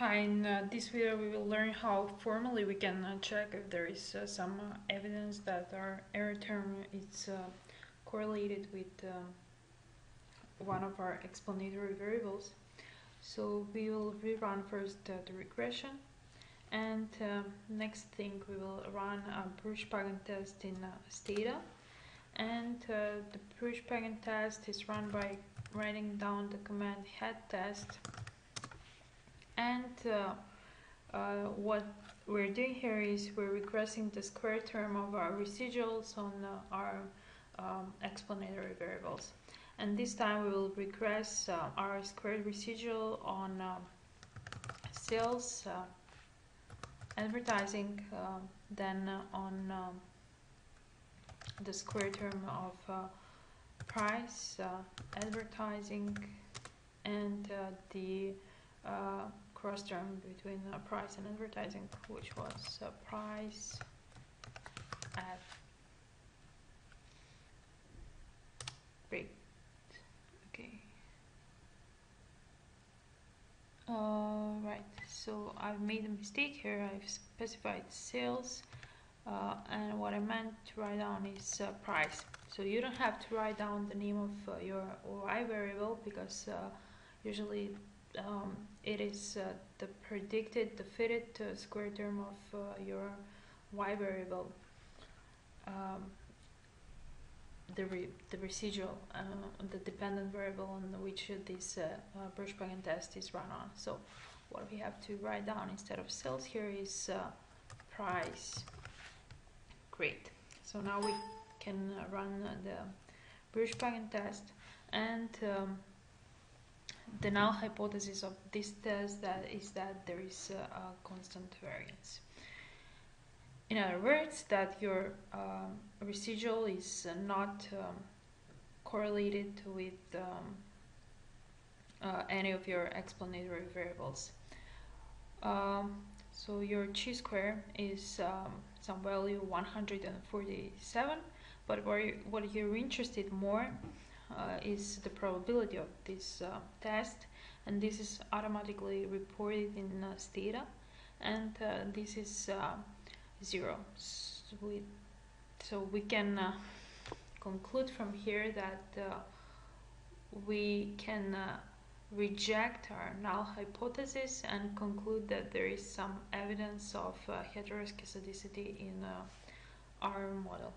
Hi, in uh, this video we will learn how formally we can uh, check if there is uh, some uh, evidence that our error term is uh, correlated with um, one of our explanatory variables. So we will rerun first uh, the regression and next thing we will run a Breusch-Pagan test in uh, Stata and uh, the Breusch-Pagan test is run by writing down the command head test and uh, uh, what we're doing here is we're regressing the square term of our residuals on uh, our um, explanatory variables. And this time we will regress uh, our squared residual on uh, sales, uh, advertising, then on um, the square term of price, advertising, and the cross term between uh, price and advertising, which was uh, price at rate. Okay. All right. So I've made a mistake here. I've specified sales, uh, and what I meant to write down is uh, price. So you don't have to write down the name of uh, your y variable because uh, usually um, it is uh, the predicted, the fitted uh, square term of uh, your y variable, um, the, re the residual, uh, the dependent variable on which this uh, uh, Breusch-Pagan test is run on. So what we have to write down instead of sales here is price. Great. So now we can run the Breusch-Pagan test and um, the null hypothesis of this test that is that there is a, a constant variance. In other words, that your um, residual is not um, correlated with um, uh, any of your explanatory variables. Um, so your chi-square is um, some value 147, but what you're interested more is the probability of this uh, test. And this is automatically reported in uh, and this is zero. So we, so we can conclude from here that we can reject our null hypothesis and conclude that there is some evidence of uh, heteroscedasticity in uh, our model.